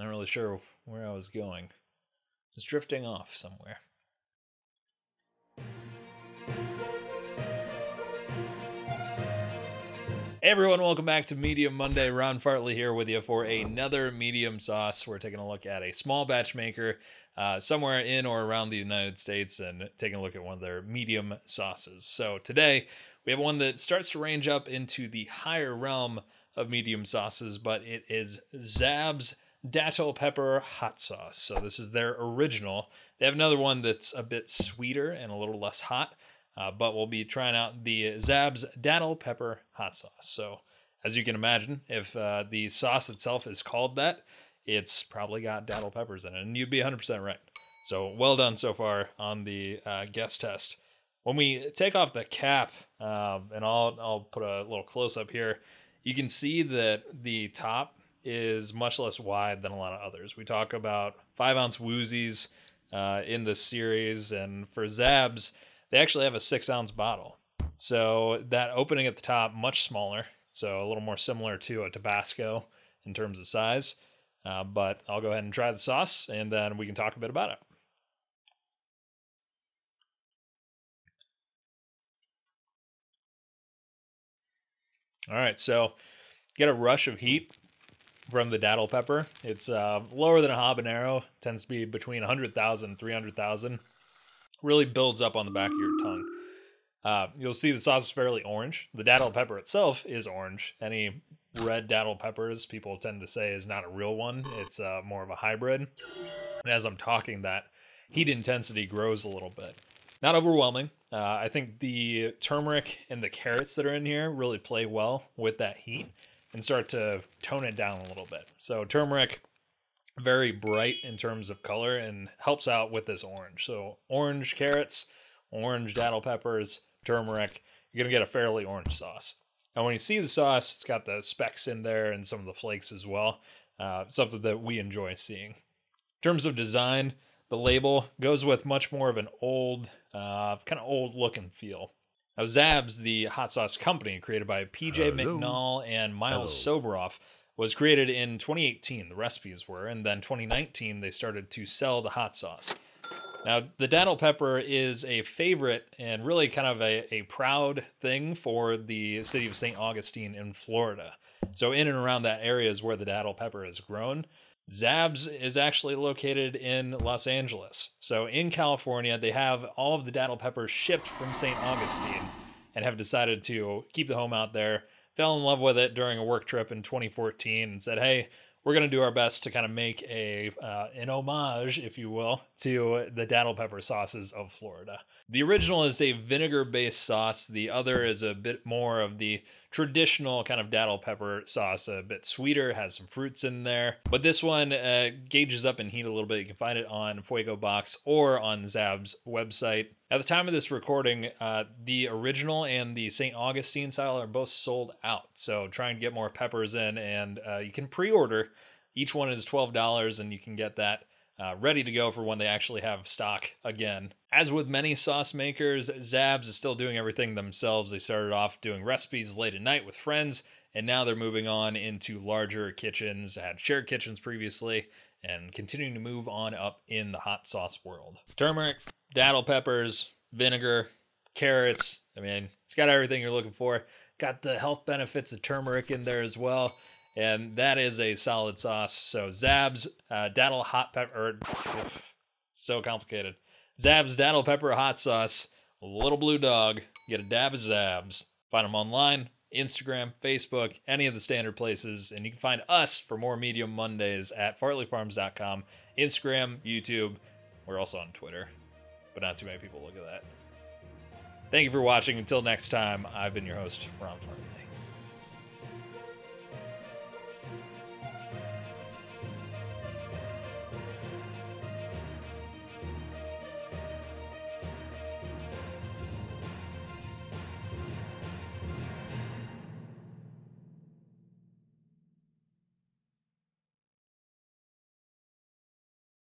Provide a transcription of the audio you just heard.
Not really sure where I was going. Just drifting off somewhere. Hey everyone, welcome back to Medium Monday. Ron Fartley here with you for another medium sauce. We're taking a look at a small batch maker uh, somewhere in or around the United States and taking a look at one of their medium sauces. So today we have one that starts to range up into the higher realm of medium sauces, but it is Zab's Datil Pepper Hot Sauce. So this is their original. They have another one that's a bit sweeter and a little less hot. Uh, but we'll be trying out the Zab's Datil Pepper Hot Sauce. So, as you can imagine, if uh, the sauce itself is called that, it's probably got datil peppers in it, and you'd be 100% right. So, well done so far on the uh, guest test. When we take off the cap, um, and I'll, I'll put a little close up here, you can see that the top is much less wide than a lot of others. We talk about five ounce woozies uh, in this series, and for Zabs, they actually have a six ounce bottle. So that opening at the top, much smaller. So a little more similar to a Tabasco in terms of size. Uh, but I'll go ahead and try the sauce and then we can talk a bit about it. All right, so get a rush of heat from the datil pepper. It's uh, lower than a habanero, tends to be between 100,000 300,000 really builds up on the back of your tongue. Uh, you'll see the sauce is fairly orange. The datil pepper itself is orange. Any red datil peppers, people tend to say, is not a real one. It's uh, more of a hybrid. And as I'm talking, that heat intensity grows a little bit. Not overwhelming. Uh, I think the turmeric and the carrots that are in here really play well with that heat and start to tone it down a little bit. So turmeric very bright in terms of color and helps out with this orange. So orange carrots, orange datil peppers, turmeric, you're gonna get a fairly orange sauce. And when you see the sauce, it's got the specks in there and some of the flakes as well. Uh, something that we enjoy seeing. In terms of design, the label goes with much more of an old, uh, kind of old looking feel. Now, Zab's, the hot sauce company created by PJ Hello. McNall and Miles Hello. Soboroff, was created in 2018. The recipes were, and then 2019 they started to sell the hot sauce. Now, the datil pepper is a favorite and really kind of a, a proud thing for the city of St. Augustine in Florida. So, in and around that area is where the datil pepper is grown. Zab's is actually located in Los Angeles. So, in California, they have all of the datil peppers shipped from St. Augustine and have decided to keep the home out there fell in love with it during a work trip in 2014 and said, "Hey, we're going to do our best to kind of make a uh, an homage, if you will, to the datil pepper sauces of Florida." The original is a vinegar based sauce. The other is a bit more of the traditional kind of datil pepper sauce, a bit sweeter, has some fruits in there. But this one uh, gauges up in heat a little bit. You can find it on Fuego Box or on Zab's website. At the time of this recording, uh, the original and the St. Augustine style are both sold out. So try and get more peppers in, and uh, you can pre order. Each one is $12, and you can get that uh, ready to go for when they actually have stock again. As with many sauce makers, Zabs is still doing everything themselves. They started off doing recipes late at night with friends, and now they're moving on into larger kitchens, had shared kitchens previously, and continuing to move on up in the hot sauce world. Turmeric, datil peppers, vinegar, carrots. I mean, it's got everything you're looking for. Got the health benefits of turmeric in there as well and that is a solid sauce. So Zab's uh, Datil Hot Pepper, so complicated. Zab's Datil Pepper Hot Sauce, Little Blue Dog. Get a dab of Zab's. Find them online, Instagram, Facebook, any of the standard places, and you can find us for more Medium Mondays at fartleyfarms.com, Instagram, YouTube. We're also on Twitter, but not too many people look at that. Thank you for watching. Until next time, I've been your host, Ron Fartley.